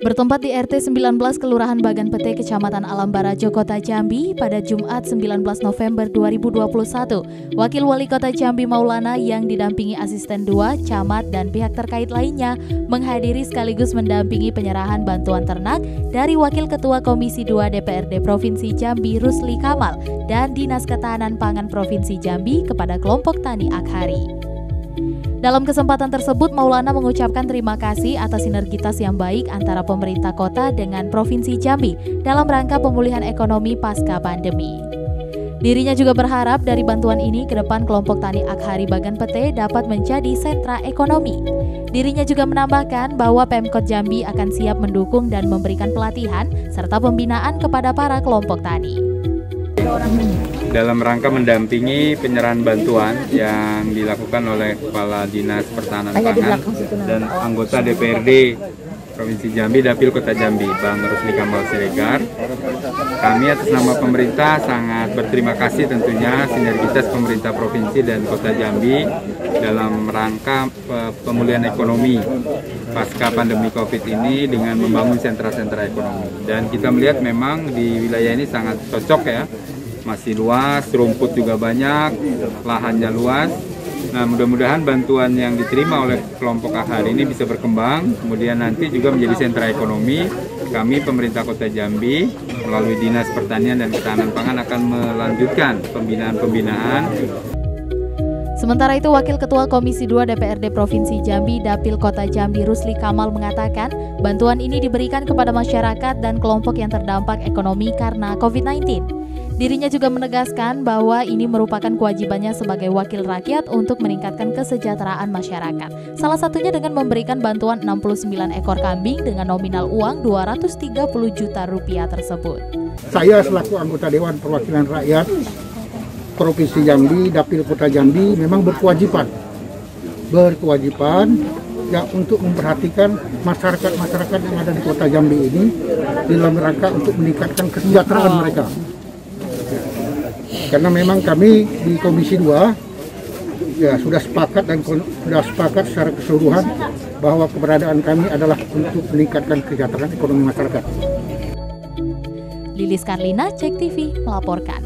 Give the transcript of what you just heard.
Bertempat di RT 19 Kelurahan Bagan Pete, Kecamatan Alambarajo, Kota Jambi pada Jumat 19 November 2021. Wakil Wali Kota Jambi Maulana yang didampingi asisten 2, camat, dan pihak terkait lainnya menghadiri sekaligus mendampingi penyerahan bantuan ternak dari Wakil Ketua Komisi 2 DPRD Provinsi Jambi Rusli Kamal dan Dinas Ketahanan Pangan Provinsi Jambi kepada kelompok Tani Akhari. Dalam kesempatan tersebut, Maulana mengucapkan terima kasih atas sinergitas yang baik antara pemerintah kota dengan Provinsi Jambi dalam rangka pemulihan ekonomi pasca pandemi. Dirinya juga berharap dari bantuan ini ke depan kelompok tani Akhari Bagan Pete dapat menjadi sentra ekonomi. Dirinya juga menambahkan bahwa Pemkot Jambi akan siap mendukung dan memberikan pelatihan serta pembinaan kepada para kelompok tani dalam rangka mendampingi penyerahan bantuan yang dilakukan oleh Kepala Dinas Pertahanan Pangan dan anggota DPRD Provinsi Jambi, Dapil Kota Jambi, Bang Rusli Kamal Siregar. Kami atas nama pemerintah sangat berterima kasih tentunya sinergitas pemerintah Provinsi dan Kota Jambi dalam rangka pemulihan ekonomi pasca pandemi COVID ini dengan membangun sentra-sentra ekonomi. Dan kita melihat memang di wilayah ini sangat cocok ya masih luas, rumput juga banyak, lahannya luas. Nah, mudah-mudahan bantuan yang diterima oleh kelompok AHAR ini bisa berkembang, kemudian nanti juga menjadi sentra ekonomi. Kami pemerintah Kota Jambi melalui Dinas Pertanian dan Ketahanan Pangan akan melanjutkan pembinaan-pembinaan Sementara itu, Wakil Ketua Komisi 2 DPRD Provinsi Jambi, Dapil Kota Jambi Rusli Kamal mengatakan, bantuan ini diberikan kepada masyarakat dan kelompok yang terdampak ekonomi karena COVID-19. Dirinya juga menegaskan bahwa ini merupakan kewajibannya sebagai wakil rakyat untuk meningkatkan kesejahteraan masyarakat. Salah satunya dengan memberikan bantuan 69 ekor kambing dengan nominal uang 230 juta rupiah tersebut. Saya selaku anggota Dewan Perwakilan Rakyat Provinsi Jambi, Dapil Kota Jambi memang berkewajiban berkewajiban ya untuk memperhatikan masyarakat-masyarakat yang ada di Kota Jambi ini dalam rangka untuk meningkatkan kesejahteraan mereka karena memang kami di Komisi 2 ya sudah sepakat dan sudah sepakat secara keseluruhan bahwa keberadaan kami adalah untuk meningkatkan kesejahteraan ekonomi masyarakat. Lilis Karlina, Cek TV melaporkan.